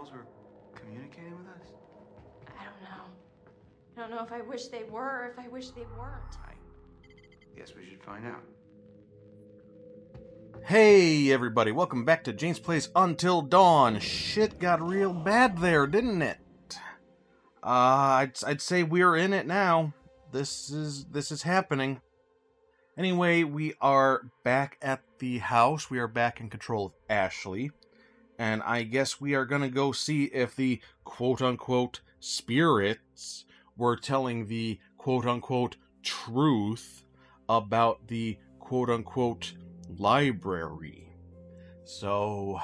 girls were communicating with us? I don't know. I don't know if I wish they were or if I wish they weren't. I guess we should find out. Hey, everybody, welcome back to James Plays Until Dawn. Shit got real bad there, didn't it? Uh, I'd, I'd say we're in it now. This is this is happening. Anyway, we are back at the house. We are back in control of Ashley. And I guess we are going to go see if the quote unquote spirits were telling the quote unquote truth about the quote unquote library. So,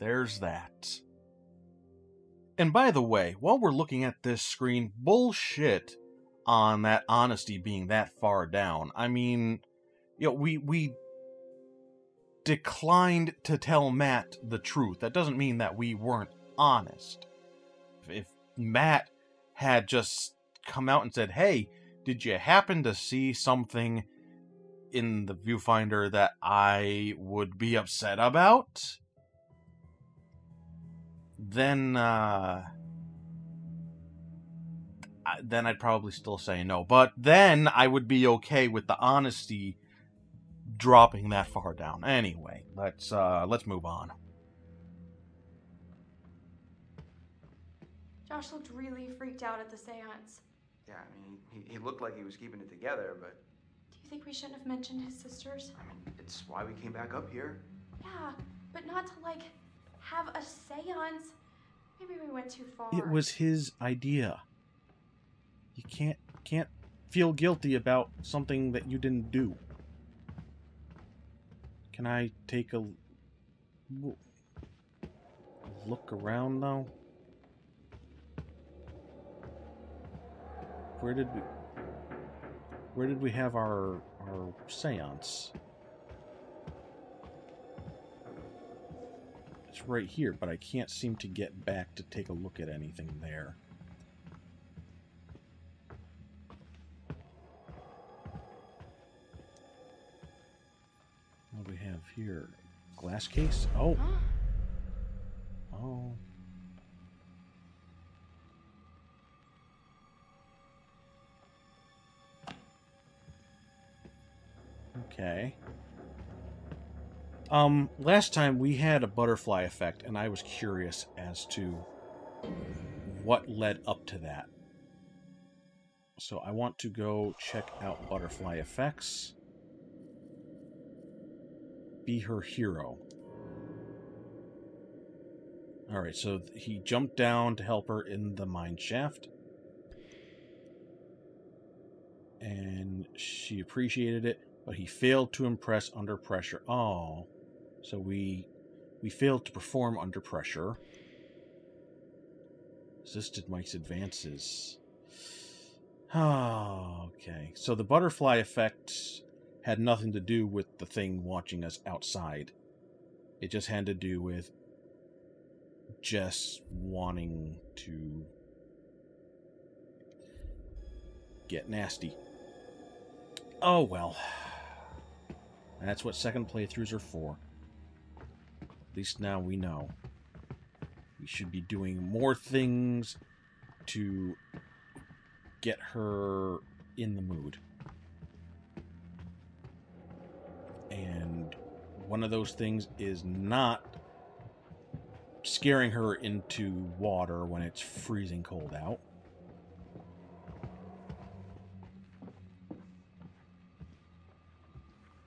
there's that. And by the way, while we're looking at this screen, bullshit on that honesty being that far down. I mean, you know, we we declined to tell Matt the truth. That doesn't mean that we weren't honest. If Matt had just come out and said, "Hey, did you happen to see something in the viewfinder that I would be upset about?" Then uh then I'd probably still say no. But then I would be okay with the honesty dropping that far down. Anyway, let's uh let's move on. Josh looked really freaked out at the seance. Yeah, I mean, he, he looked like he was keeping it together, but Do you think we shouldn't have mentioned his sisters? I mean, it's why we came back up here. Yeah, but not to like have a seance. Maybe we went too far. It was his idea. You can't can't feel guilty about something that you didn't do. Can I take a look around now? Where did we Where did we have our our séance? It's right here, but I can't seem to get back to take a look at anything there. Have here? Glass case? Oh. Oh. Okay. Um, last time we had a butterfly effect, and I was curious as to what led up to that. So I want to go check out butterfly effects. Be her hero. Alright, so he jumped down to help her in the mine shaft. And she appreciated it, but he failed to impress under pressure. Oh. So we we failed to perform under pressure. Resisted Mike's advances. Oh, okay. So the butterfly effect had nothing to do with the thing watching us outside. It just had to do with Jess wanting to get nasty. Oh well. That's what second playthroughs are for. At least now we know. We should be doing more things to get her in the mood. One of those things is not scaring her into water when it's freezing cold out.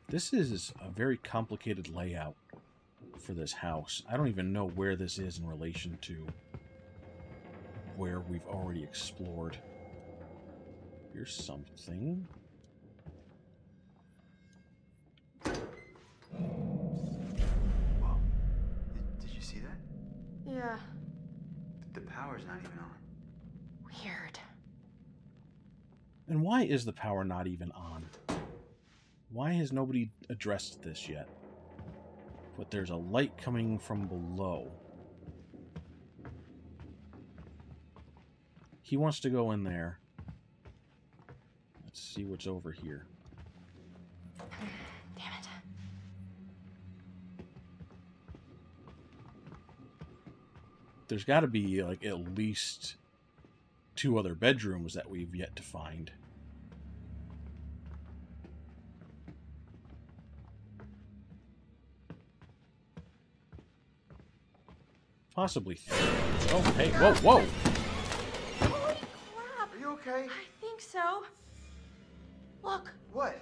This is a very complicated layout for this house. I don't even know where this is in relation to where we've already explored. Here's something. Is the power not even on? Why has nobody addressed this yet? But there's a light coming from below. He wants to go in there. Let's see what's over here. Damn it. there's got to be like at least two other bedrooms that we've yet to find. Possibly three. Oh, hey, whoa, whoa! Holy crap! Are you okay? I think so. Look, What?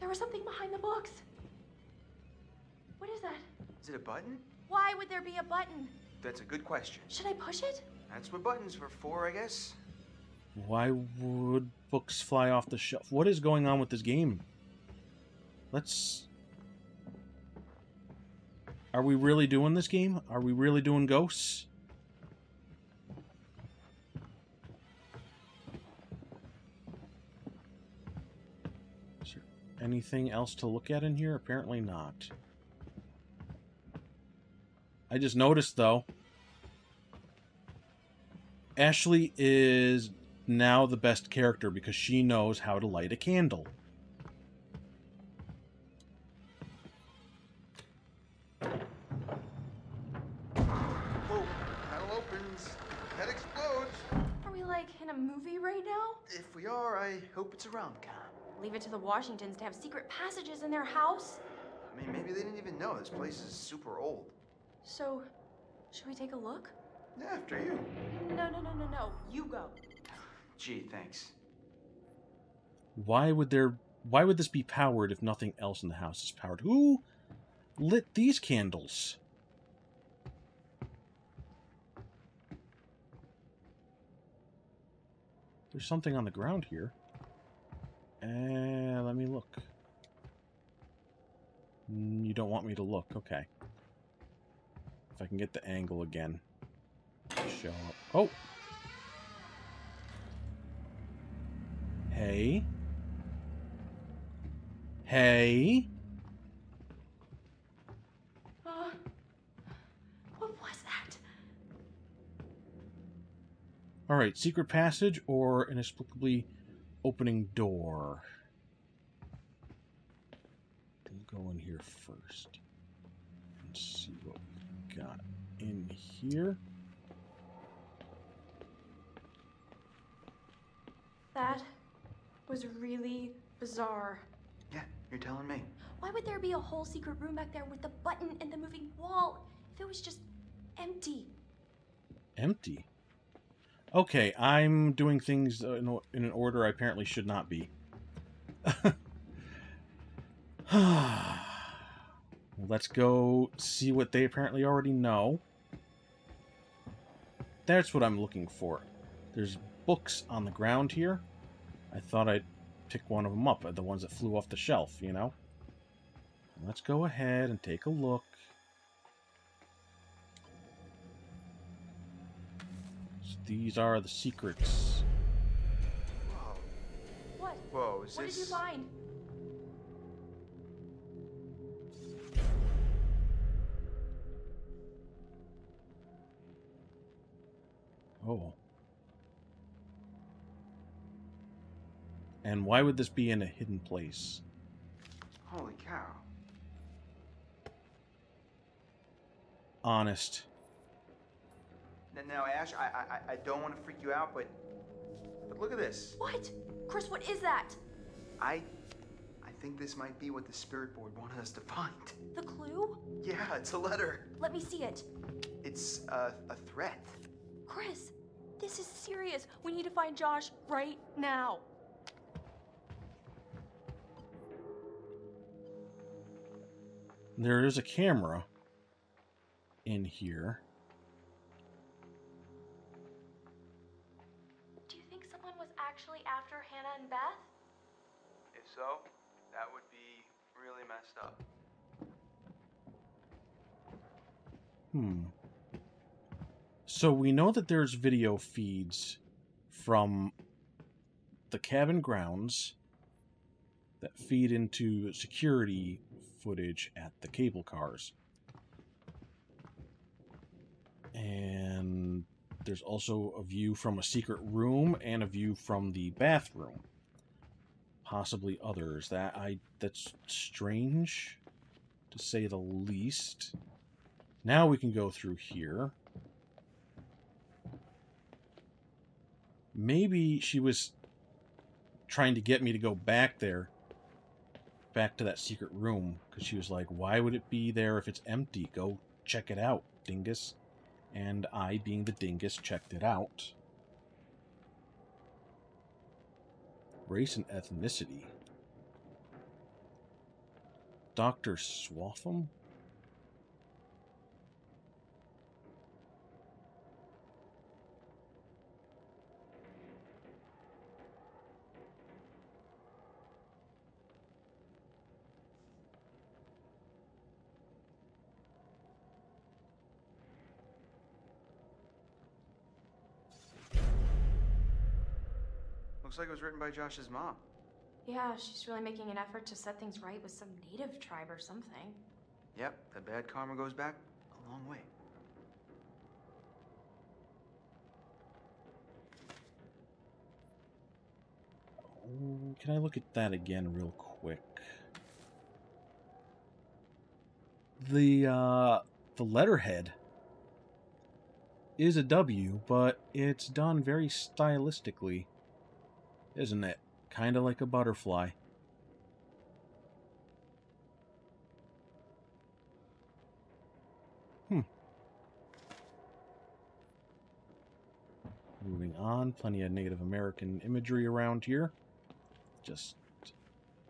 there was something behind the books. What is that? Is it a button? Why would there be a button? That's a good question. Should I push it? That's what buttons were for, I guess. Why would books fly off the shelf? What is going on with this game? Let's. Are we really doing this game? Are we really doing ghosts? Is there anything else to look at in here? Apparently not. I just noticed, though. Ashley is now the best character because she knows how to light a candle. Opens. Head explodes. Are we like in a movie right now? If we are, I hope it's a rom-com. Leave it to the Washingtons to have secret passages in their house? I mean, maybe they didn't even know this place is super old. So, should we take a look? Yeah, after you. No, no, no, no, no. You go. Gee, thanks. Why would there why would this be powered if nothing else in the house is powered? Who lit these candles? There's something on the ground here. And let me look. Mm, You don't want me to look. Okay. If I can get the angle again. Show up. Oh! Hey. Hey. Uh, what was that? Alright, secret passage or inexplicably opening door? We'll go in here first. And see what we've got in here. That was really bizarre. Yeah, you're telling me. Why would there be a whole secret room back there with the button and the moving wall if it was just empty? Empty. Okay, I'm doing things in, in an order I apparently should not be. Let's go see what they apparently already know. That's what I'm looking for. There's books on the ground here. I thought I'd pick one of them up, uh, the ones that flew off the shelf, you know? Let's go ahead and take a look. These are the secrets. Whoa. What? Whoa, is What this... did you find? Oh. And why would this be in a hidden place? Holy cow. Honest. N- Now, Ash, I, I, I don't want to freak you out, but... But look at this. What? Chris, what is that? I... I think this might be what the spirit board wanted us to find. The clue? Yeah, it's a letter. Let me see it. It's a, a threat. Chris, this is serious. We need to find Josh right now. There is a camera in here. Hmm. So we know that there's video feeds from the cabin grounds that feed into security footage at the cable cars. And there's also a view from a secret room and a view from the bathroom. Possibly others. That I that's strange to say the least. Now we can go through here. Maybe she was trying to get me to go back there, back to that secret room, because she was like, why would it be there if it's empty? Go check it out, dingus. And I, being the dingus, checked it out. Race and ethnicity. Dr. Swaffham? Looks like it was written by Josh's mom. Yeah, she's really making an effort to set things right with some native tribe or something. Yep, the bad karma goes back a long way. Oh, Can I look at that again real quick? The uh the letterhead is a W, but it's done very stylistically, isn't it? Kind of like a butterfly. Hmm. Moving on, plenty of Native American imagery around here. Just a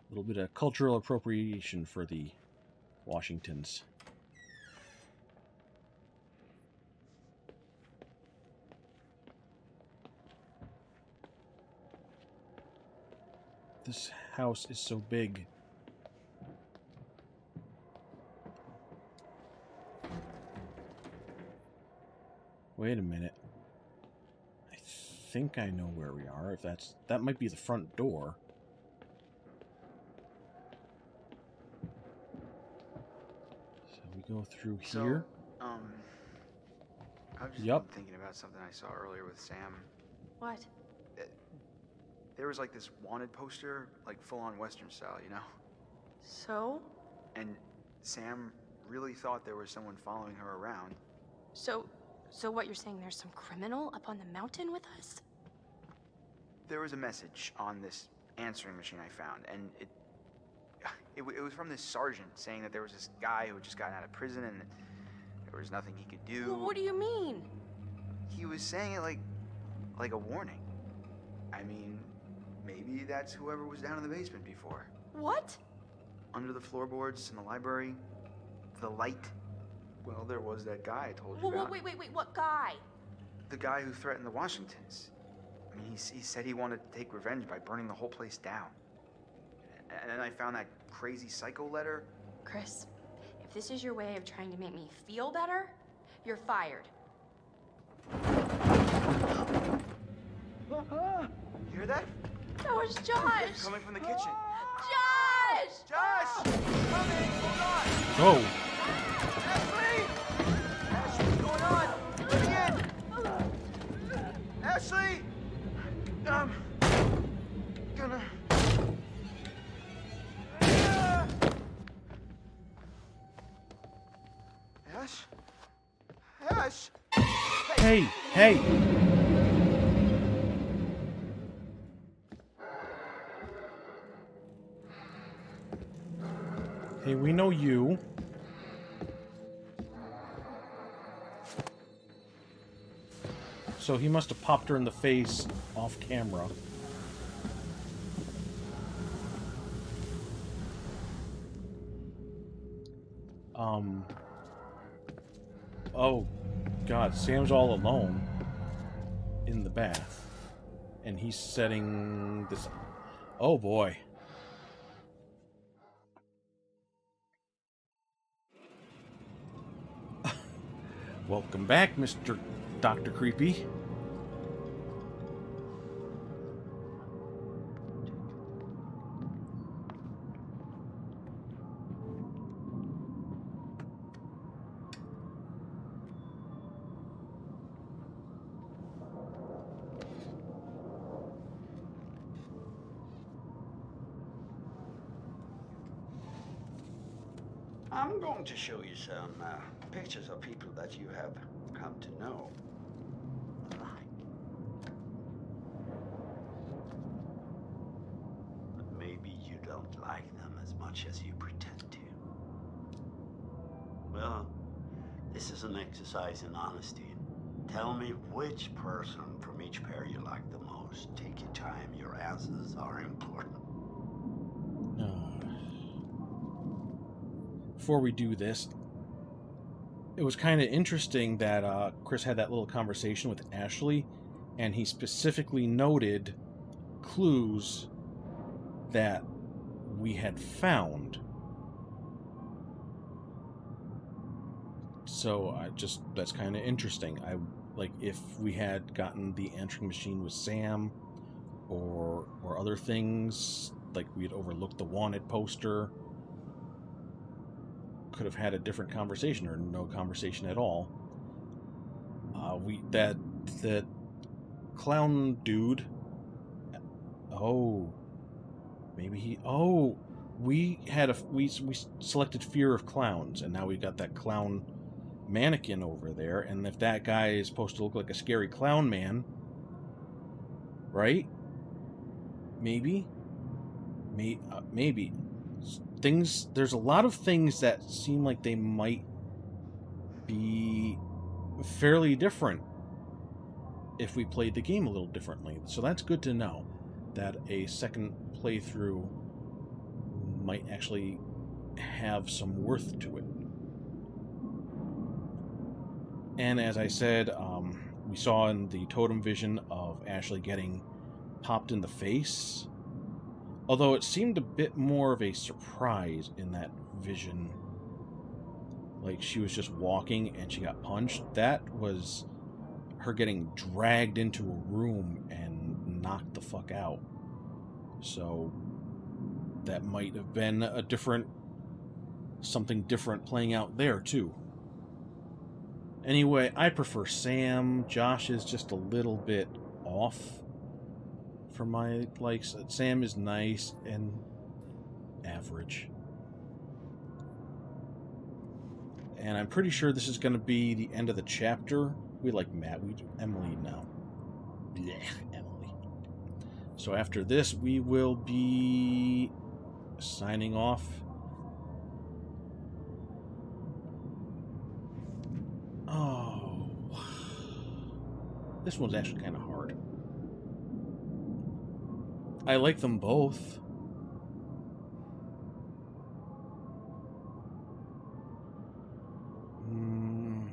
little bit of cultural appropriation for the Washingtons. This house is so big. Wait a minute. I think I know where we are. If that's that might be the front door. So we go through So, here. um, I've just Yup. been thinking about something I saw earlier with Sam. What? There was like this wanted poster, like full on Western style, you know? So? And Sam really thought there was someone following her around. So, so what you're saying? There's some criminal up on the mountain with us? There was a message on this answering machine I found, and it, it, it was from this sergeant saying that there was this guy who had just gotten out of prison and there was nothing he could do. Well, what do you mean? He was saying it like, like a warning. I mean, maybe that's whoever was down in the basement before. What? Under the floorboards in the library, the light. Well, there was that guy I told you Whoa, whoa, about. wait, wait, wait. What guy? The guy who threatened the Washingtons. I mean, he, he said he wanted to take revenge by burning the whole place down. And then I found that crazy psycho letter. Chris, if this is your way of trying to make me feel better, you're fired. You hear that? That was Josh! Coming from the kitchen. Josh! Josh! Coming! Hold Oh, on! Ashley! Ashley, what's going on? Let me in! Ashley! Um, gonna. Ash? Ash! hey, hey! Hey, we know you. So he must have popped her in the face off camera. Um. Oh, God, Sam's all alone in the bath. And he's setting this. Oh, boy. Welcome back, Mr. Dr. Creepy. I'm going to show you some uh, pictures of people that you have come to know. But maybe you don't like them as much as you pretend to. Well, this is an exercise in honesty. Tell me which person from each pair you like the most. Take your time, your answers are important. Before we do this, it was kind of interesting that uh, Chris had that little conversation with Ashley, and he specifically noted clues that we had found. So I just that's kind of interesting. I like if we had gotten the answering machine with Sam or or other things like we had overlooked the wanted poster could have had a different conversation or no conversation at all. Uh, we that that clown dude oh maybe he oh we had a we we selected fear of clowns and now we got that clown mannequin over there, and if that guy is supposed to look like a scary clown man, right? Maybe, May, uh, maybe things. There's a lot of things that seem like they might be fairly different if we played the game a little differently. So that's good to know that a second playthrough might actually have some worth to it. And as I said, um, we saw in the totem vision of Ashley getting popped in the face. Although it seemed a bit more of a surprise in that vision. Like she was just walking and she got punched. That was her getting dragged into a room and knocked the fuck out. So that might have been a different something different playing out there too. Anyway, I prefer Sam. Josh is just a little bit off for my likes. Sam is nice and average. And I'm pretty sure this is going to be the end of the chapter. We like Matt. We do Emily now. Blech, Emily. So after this, we will be signing off. Oh. This one's actually kind of hard. I like them both. Hmm.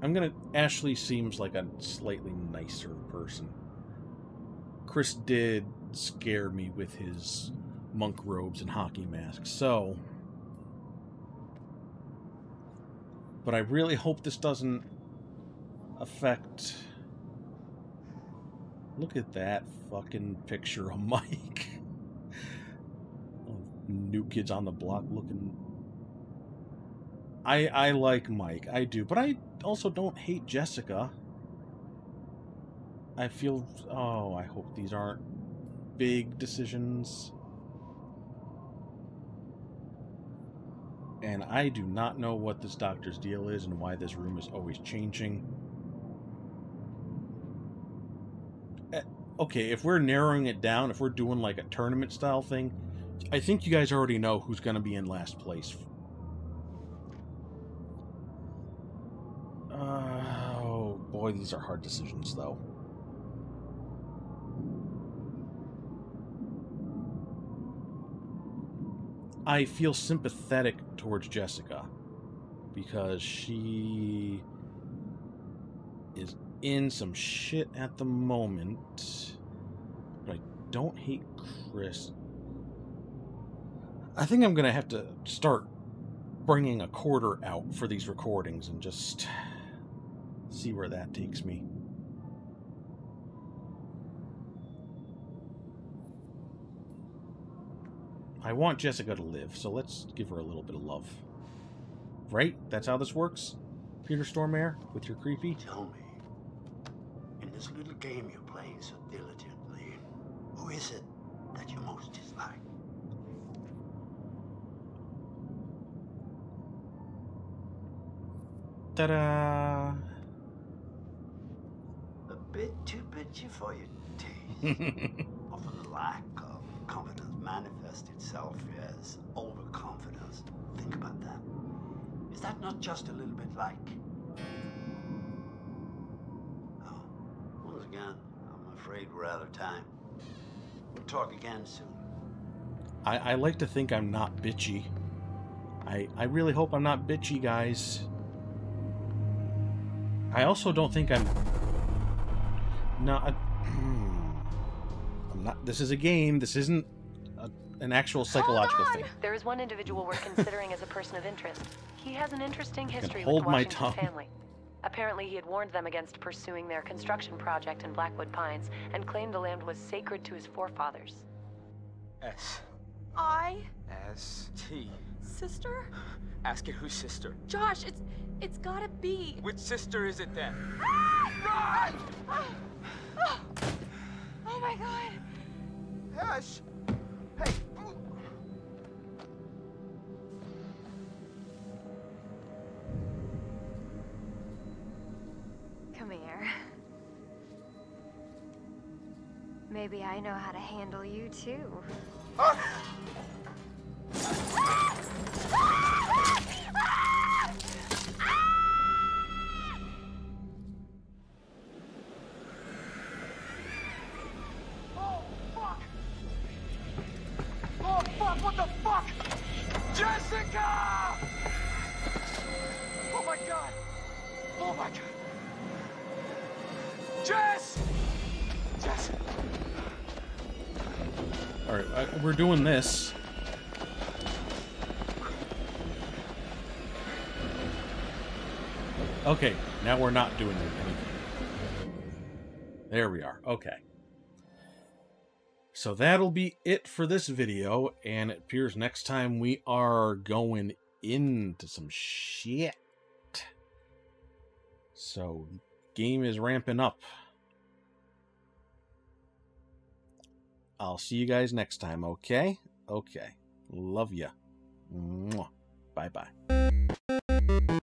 I'm gonna. Ashley seems like a slightly nicer person. Chris did scare me with his monk robes and hockey mask, so But I really hope this doesn't affect. Look at that fucking picture of Mike. New kids on the block looking. I I like Mike, I do, but I also don't hate Jessica. I feel. Oh, I hope these aren't big decisions. and I do not know what this doctor's deal is and why this room is always changing. Okay, if we're narrowing it down, if we're doing like a tournament style thing, I think you guys already know who's going to be in last place. Uh, oh boy, these are hard decisions though. I feel sympathetic towards Jessica because she is in some shit at the moment. But I don't hate Chris. I think I'm going to have to start bringing a quarter out for these recordings and just see where that takes me. I want Jessica to live, so let's give her a little bit of love. Right? That's how this works? Peter Stormare, with your creepy? Tell me, this little game you're playing so diligently, who is it that you most dislike? Ta-da! A bit too bitchy for your taste. Often the lack of confidence manifests itself as overconfidence. Think about that. Is that not just a little bit like. Oh, once again, I'm afraid we're out of time. We'll talk again soon. I, I like to think I'm not bitchy. I, I really hope I'm not bitchy, guys. I also don't think I'm not. Hmm, I'm not. This is a game. This isn't a, an actual psychological on! thing. There is one individual we're considering as a person of interest. He has an interesting history hold with the my Washington tongue. family. Apparently, he had warned them against pursuing their construction project in Blackwood Pines and claimed the land was sacred to his forefathers. S. I, S. T. sister? Ask it whose sister. Josh, it's it's gotta be. Which sister is it then? Run! Oh, oh, oh my god. Ash! Hey! Maybe I know how to handle you too. Oh, we're doing this. Okay, now we're not doing anything. There we are. Okay. So that'll be it for this video, and it appears next time we are going into some shit. So, game is ramping up. I'll see you guys next time, okay? Okay. Love ya. Bye bye.